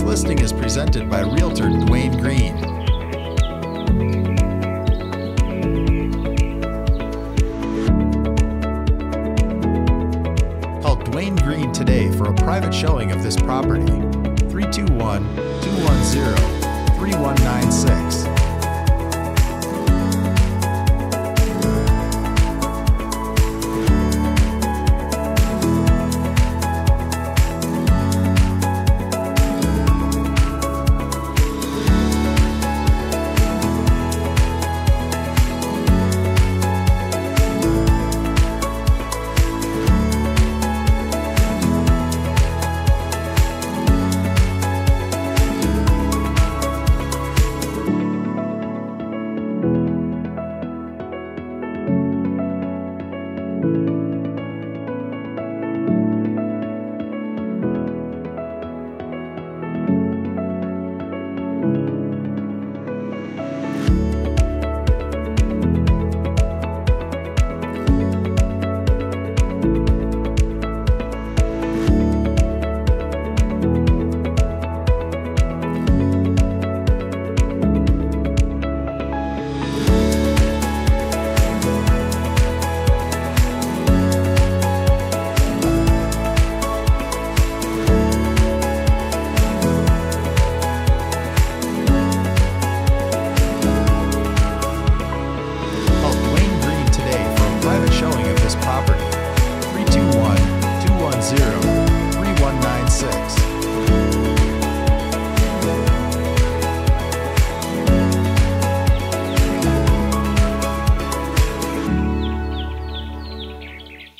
This listing is presented by Realtor Dwayne Greene. Call Dwayne Greene today for a private showing of this property. 321 210 3196. Call this property. 321 210 3196.